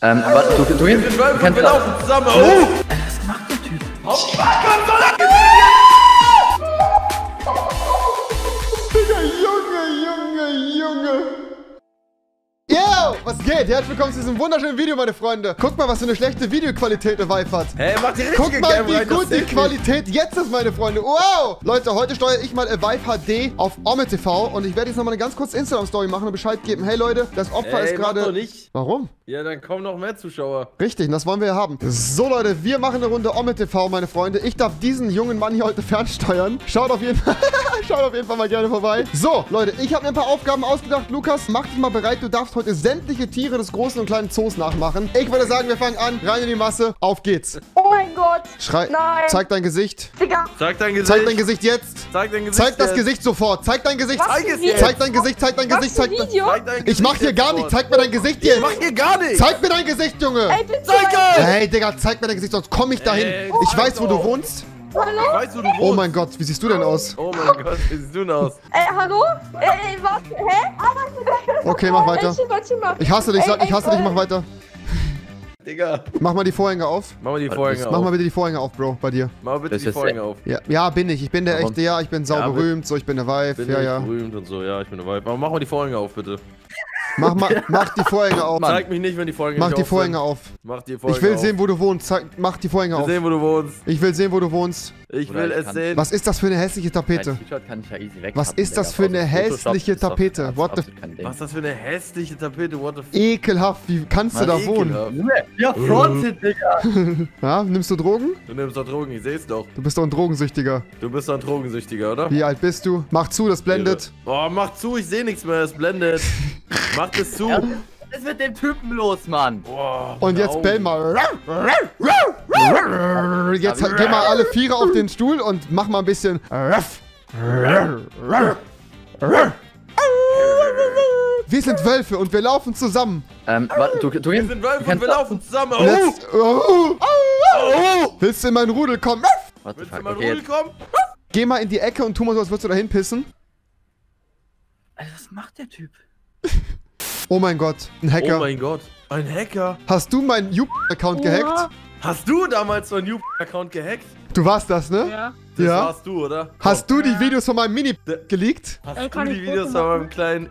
Ähm, warte, du, du, du, Wölfe und kannst wir laufen zusammen. Oh! Was macht der Typ? Junge, was geht? Herzlich willkommen zu diesem wunderschönen Video, meine Freunde. Guck mal, was für eine schlechte Videoqualität der Vive hat. Hey, mach die richtige Guck mal, wie rein, gut die zählt nicht. Qualität jetzt ist, meine Freunde. Wow! Leute, heute steuere ich mal Vive HD auf Ome TV und ich werde jetzt nochmal eine ganz kurze Instagram-Story machen und Bescheid geben. Hey Leute, das Opfer Ey, ist gerade... nicht. Warum? Ja, dann kommen noch mehr Zuschauer. Richtig, und das wollen wir ja haben. So, Leute, wir machen eine Runde Ome TV, meine Freunde. Ich darf diesen jungen Mann hier heute fernsteuern. Schaut auf jeden Fall, schaut auf jeden Fall mal gerne vorbei. So, Leute, ich habe mir ein paar Aufgaben ausgedacht. Lukas, mach dich mal bereit. Du darfst heute sämtliche Tiere des großen und kleinen Zoos nachmachen. Ich würde sagen, wir fangen an. Rein in die Masse. Auf geht's. Oh mein Gott. Schrei. Nein. Zeig dein Gesicht. Digga. Zeig dein Gesicht. Zeig dein Gesicht jetzt. Zeig dein Gesicht. Zeig das jetzt. Gesicht sofort. Zeig dein Gesicht. Was Zeig. Zeig dein Gesicht. Zeig dein Gesicht. Zeig ein dein... Video? Zeig dein Ich Gesicht mach hier gar nichts. Zeig mir dein Gesicht jetzt. Ich mach hier gar nichts. Zeig mir dein Gesicht, Junge. Ey, bitte. Zeig es. Hey, Digga, zeig mir dein Gesicht, sonst komme ich dahin. Ey, Ich weiß, wo du wohnst. Hallo? Weißt du, du wohnst. Oh mein Gott, wie siehst du denn aus? Oh mein Gott, wie siehst du denn aus? Ey, hallo? Ey, ey, was? Hä? Ah. Okay, mach weiter. Mal, mal. Ich hasse dich, ich hasse dich, äh, mach weiter. Digga. Mach mal die Vorhänge auf. Mach mal die Vorhänge auf. Mach mal bitte die Vorhänge auf, Bro, bei dir. Mach bitte Das die Vorhänge auf. Ja, ja, bin ich. Ich bin der Warum? echte, ja, ich bin sau Ja, berühmt, so, ich bin der Vibe, Bin ja, ich ja. berühmt und so. Ja, ich bin der Vibe. Aber mach mal die Vorhänge auf, bitte. Mach, ma, mach die Vorhänge auf. Zeig mich nicht, wenn die Vorhänge Mach nicht die auf Vorhänge sind. auf. Mach die Vorhänge Ich will auf. sehen, wo du wohnst. Zeig, mach die Vorhänge Ich will auf. sehen, wo du wohnst. Ich will sehen, wo du wohnst. Ich Oder will ich es sehen. Was ist das für eine hässliche Tapete? Dein T-Shirt kann ich ja easy weg. Was ist das für eine hässliche Tapete? What the- Was ist das für eine hässliche Tapete? What the. Ekelhaft, wie kannst du da wohnen? Ja, Fronted, Digga. Ja, nimmst du Drogen? Du nimmst doch Drogen, ich seh's doch. Du bist doch ein Drogensüchtiger. Du bist doch ein Drogensüchtiger, oder? Wie alt bist du? Mach zu, das blendet. Oh, mach zu, ich seh nichts mehr, es blendet. mach das zu. Was ist mit dem Typen los, Mann? Boah, Und jetzt bell mal. Jetzt geh mal alle Viere auf den Stuhl und mach mal ein bisschen. Wir sind Wölfe und wir laufen zusammen. Ähm, warte, du, du, Wir sind Wölfe und wir laufen zusammen. Oh! Oh, oh, willst du in meinen Rudel kommen? Willst du mal okay. Rudel kommen? Geh mal in die Ecke und tu mal so, als würdest du da hinpissen. Alter, was macht der Typ? Oh mein Gott, ein Oh Hacker. mein Gott. Ein Hacker. Hast du meinen YouTube-Account gehackt? Hast du damals meinen YouTube-Account gehackt? Du warst das, ne? Ja. Das Ja. warst du, oder? Hast du die Videos von meinem Mini geleakt? Hast Ey, du kann die ich Videos von meinem kleinen...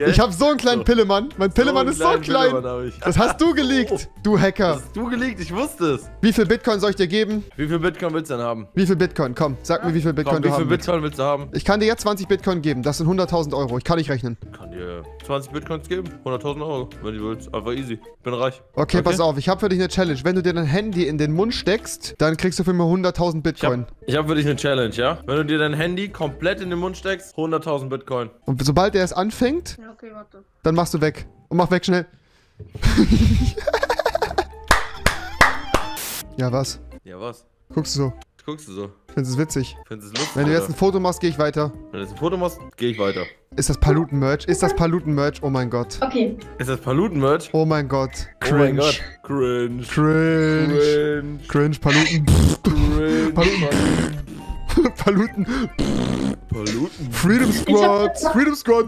Ich hab so einen kleinen So. Pillemann. Mein Pillemann einen ist so klein. Pillemann ich. Das hast du geleakt, du Hacker. Das hast du geleakt, ich wusste es. Wie viel Bitcoin soll ich dir geben? Wie viel Bitcoin willst du denn haben? Wie viel Bitcoin? Komm, sag mir, wie viel Bitcoin Komm, du wie viel. Bitcoin willst du haben? Ich kann dir jetzt 20 Bitcoin geben. Das sind 100.000 Euro. Ich kann nicht rechnen. Kann dir 20 Bitcoins geben? 100.000 Euro, wenn du willst. Einfach easy. Bin reich. Okay, pass auf. Ich habe für dich eine Challenge. Wenn du dir dein Handy in den Mund steckst, dann kriegst du für mich 100.000 Ich Bitcoin. ich hab für dich eine Challenge, ja? Wenn du dir dein Handy komplett in den Mund steckst, 100.000 Bitcoin. Und sobald er es anfängt, Ja, okay, warte. dann machst du weg. Und mach weg schnell. ja, was? Ja, was? Guckst du so? Guckst du so? Findest es witzig. Findest du es lustig? Wenn du jetzt ein? Foto machst, gehe ich weiter. Wenn du jetzt ein Foto machst, gehe ich weiter. Ist das Paluten-Merch? Ist das Paluten-Merch? Oh mein Gott. Okay. Ist das Paluten-Merch? Oh mein Gott. Oh mein Cringe. Gott. Cringe. Cringe. Cringe. Cringe, Paluten. Cringe. Paluten. Paluten. Paluten. Freedom Squad. Freedom Squad.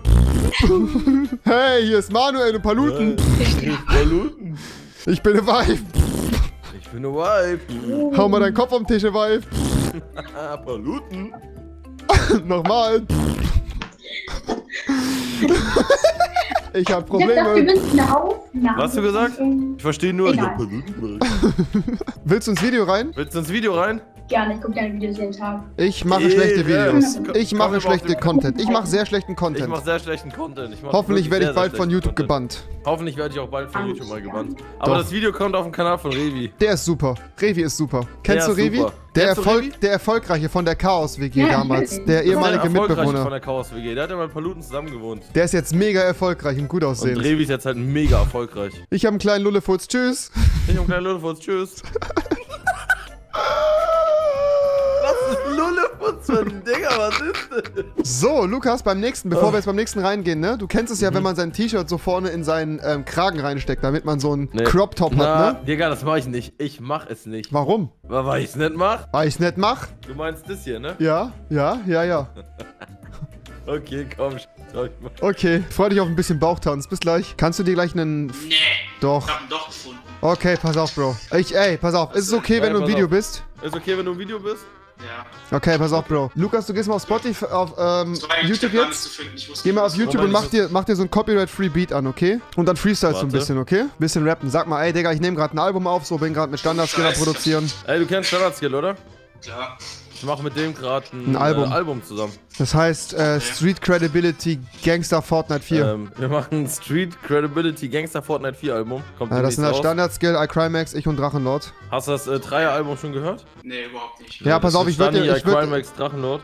hey, hier ist Manuel und Paluten. Paluten. Ich bin eine Vibe. Ich bin eine Wife. Hau mal deinen Kopf am Tisch, Vibe. Paluten. Nochmal. Ich hab Ich hab gedacht, wir Probleme. müssen. Was hast du gesagt? Ich verstehe nur. Willst du ins Video rein? Willst du ins Video rein? Gerne, ich gucke deine Videos jeden Tag. Ich mache Ehre. schlechte Videos. Ich mache mal schlechte Content. Ich mache sehr schlechten Ich Content. mache sehr schlechten Content. Ich Hoffentlich werde ich bald von YouTube Content. gebannt. Hoffentlich werde ich auch bald von YouTube mal gebannt. Aber Doch. das Video kommt auf dem Kanal von Revi. Der ist super. Revi ist super. Kennst Der du Revi? Der, Erfolg, der Erfolgreiche von der Chaos-WG Ja, damals. Der ehemalige der Erfolgreiche von Mitbewohner. der Chaos WG. Der hat ja mit Paluten zusammen gewohnt. Der ist jetzt mega erfolgreich und gut Und aussehend. Revi ist jetzt halt mega erfolgreich. Ich habe einen kleinen Lullefutz. Tschüss. Ich und kleiner Lullefutz, tschüss. Lullefutz für ein Digga? Was ist denn? So, Lukas, beim nächsten, Oh. bevor wir jetzt beim nächsten reingehen, ne? Du kennst es ja, Mhm. wenn man sein T-Shirt so vorne in seinen ähm, Kragen reinsteckt, damit man so einen Crop-Top Na, hat, ne? Digga, das mach ich nicht. Ich mach es nicht. Warum? Weil ich es nicht mach. Weil ich's nicht mach? Du meinst das hier, ne? Ja, ja, ja, ja. Okay, komm. Trau ich mal. Okay, freu dich auf ein bisschen Bauchtanz. Bis gleich. Kannst du dir gleich einen... Nee, Doch. ich hab ihn doch gefunden. Okay, pass auf, Bro. Ich, ey, pass auf. Ist es okay, wenn du im Video auf. bist? Ist okay, wenn du im Video bist? Ja. Okay, pass auf, Bro. Lukas, du gehst mal auf Spotify, auf ähm, YouTube jetzt. zu finden. Ich wusste Geh mal auf YouTube und mach dir, mach dir so ein Copyright-Free Beat an, okay? Und dann freestylst du ein bisschen, okay? Bisschen rappen. Sag mal, ey, Digga, ich nehme gerade ein Album auf, so bin gerade mit Standardskiller produzieren. Ey, du kennst Standard Skill, oder? Klar. Ich mache mit dem gerade ein, Ein Album. Äh, Album zusammen. Das heißt, äh, Street Credibility Gangster Fortnite 4. Ähm, wir machen ein Street Credibility Gangster Fortnite 4 Album. Kommt ja, das sind halt raus. Standardskill, iCrymax, ich und Drachenlord. Hast du das äh, Dreier-Album schon gehört? Nee, überhaupt nicht. Ja, pass auf, ich würde dir, ich iCrimex,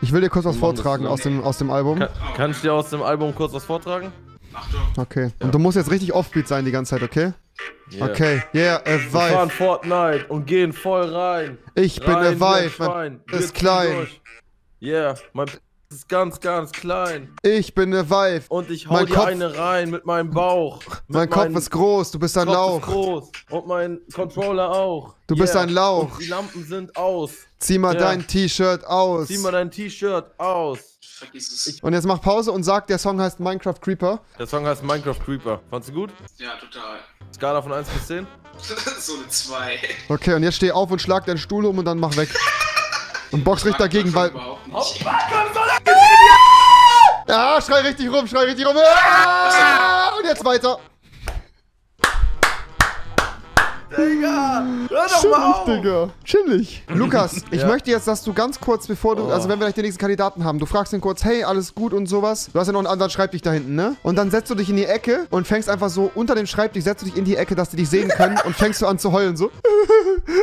ich will dir kurz was das vortragen aus dem, aus dem Album. Kann, kann ich dir aus dem Album kurz was vortragen? Achtung. Okay. Und du musst jetzt richtig Offbeat sein die ganze Zeit, okay? Yeah. Okay. Yeah, a Wir fahren. Fortnite und gehen voll rein. Ich bin rein. Mein, Schwein. Wir ist klein. durch. Yeah, mein P ist ganz, ganz klein. ich bin a Vibe. Und ich hau Mein dir Kopf- eine rein mit meinem Bauch. Mit Mein Kopf ist groß, du bist ein Kopf Lauch. ist groß. Und mein Controller auch. Du bist ein Lauch. Und die Lampen sind aus. Zieh mal Ja. dein T-Shirt aus. Zieh mal dein T-Shirt aus. Vergiss es. Und jetzt mach Pause und sag, der Song heißt Minecraft Creeper. Der Song heißt Minecraft Creeper. Fandst du gut? Ja, total. Skala von 1 bis 10? so eine 2. Okay, und jetzt steh auf und schlag deinen Stuhl um und dann mach weg. Und box richtig dagegen, weil. Überhaupt nicht. Ja, schrei richtig rum, schrei richtig rum. Ah, und jetzt weiter. Digga! Hör doch Chillig, Digga. Chillig. Lukas, ich Ja. möchte jetzt, dass du ganz kurz, bevor du, Oh. also wenn wir gleich den nächsten Kandidaten haben, du fragst ihn kurz, hey, alles gut und sowas. Du hast ja noch einen anderen Schreibtisch da hinten, ne? Und dann setzt du dich in die Ecke und fängst einfach so unter dem Schreibtisch, setzt du dich in die Ecke, dass die dich sehen können und fängst du an zu heulen, so.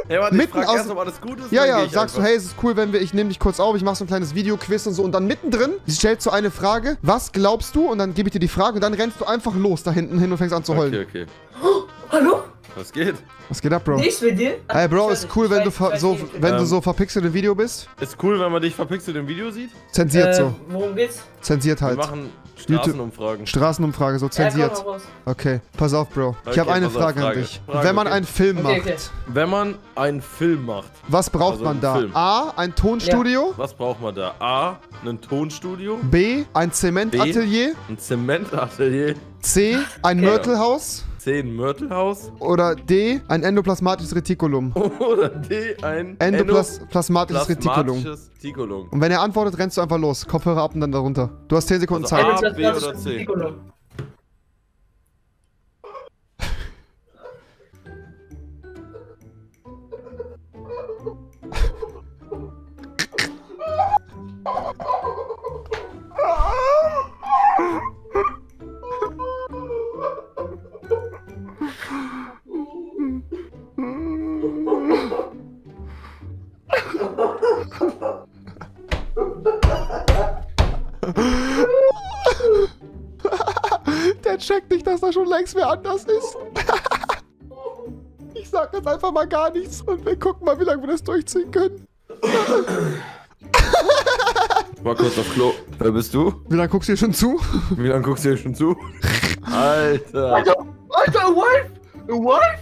Hey, warte, Mitten ich frag aus- erst, ob alles gut ist. Ja, ja, sagst du, einfach. hey, es ist cool, wenn wir, ich nehme dich kurz auf, ich mache so ein kleines Videoquiz und so. Und dann mittendrin stellst du eine Frage, was glaubst du? Und dann gebe ich dir die Frage und dann rennst du einfach los da hinten hin und fängst an zu heulen. Okay, okay. Hallo? Was geht? Was geht ab, Bro? Nichts mit dir? Ey, Bro, Ich ist cool, nicht, wenn ich du, ich so, nicht, wenn du Ähm. so verpixelt im Video bist. Ist cool, wenn man dich verpixelt im Video sieht. Zensiert äh, so. Worum geht's? Zensiert Wir halt. machen Straßenumfragen. Straßenumfrage, so Ja, zensiert. raus. Okay, pass auf, Bro. Ich Okay, habe eine auf, Frage, an Frage. dich. Frage, Wenn man okay. einen Film Okay, macht, okay. Wenn man einen Film macht, was braucht Also man da? Film. A, ein Tonstudio. was braucht man da? A, ein Tonstudio. B, ein Zementatelier. Ein Zementatelier. C, ein Okay. Mörtelhaus. C, ein Mörtelhaus. Oder D, ein endoplasmatisches Retikulum. Oder D, ein Endoplasmatisches Retikulum. endoplasmatisches Retikulum. Und wenn er antwortet, rennst du einfach los. Kopfhörer ab und dann darunter. Du hast 10 Sekunden Also Zeit. A, B oder C? Retikulum. Schon längst wer anders ist. Ich sag jetzt einfach mal gar nichts und wir gucken mal, wie lange wir das durchziehen können. Mal kurz auf Klo. Wer bist du? Wie lange guckst du hier schon zu? Wie lange guckst du hier schon zu? Alter. Alter, wife! Wife!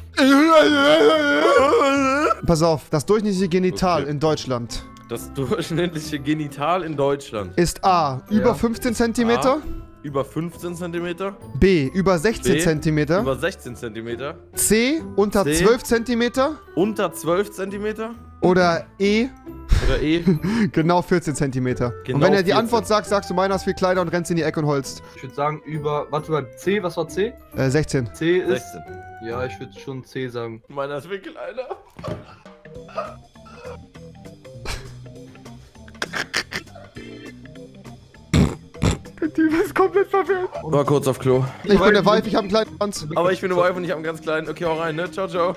Pass auf, das durchschnittliche Genital Okay. in Deutschland Das durchschnittliche Genital in Deutschland. ist A. Über 15 cm, Über 15 cm. B. Über 16 B, cm, Über 16 cm. C. Unter C. 12 cm Unter 12 cm. oder E. Oder E. Genau 14 cm. und Genau wenn er die 14. Antwort sagt, sagst du, meiner ist viel kleiner und rennst in die Ecke und holst. Ich würde sagen, über. Warte mal, C, was war C? Äh, 16. C ist. 16. Ja, ich würde schon C sagen. Meiner ist wirklich kleiner. Der Typ ist komplett verwirrt. War kurz auf Klo. Ich bin der Wife, ich habe einen kleinen Schwanz. Aber ich bin eine Wife und ich habe einen ganz kleinen. Okay, hau rein, ne? Ciao, ciao.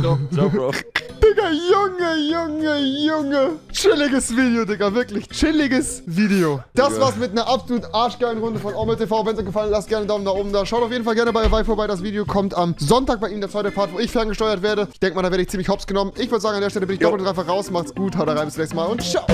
Ciao. Ciao, Bro. Digga, Junge, Junge, Junge. Chilliges Video, Digga, wirklich. Chilliges Video. Das Digga. war's mit einer absolut arschgeilen Runde von Ommel TV. Wenn es euch gefallen hat, lasst gerne einen Daumen nach oben da. Schaut auf jeden Fall gerne bei Vive vorbei. Das Video kommt am Sonntag bei ihm, der zweite Part, wo ich ferngesteuert werde. Ich denke mal, da werde ich ziemlich hops genommen. Ich würde sagen, an der Stelle bin ich Jo. doppelt und dreifach raus. Macht's gut, haut rein, bis zum nächsten Mal und ciao.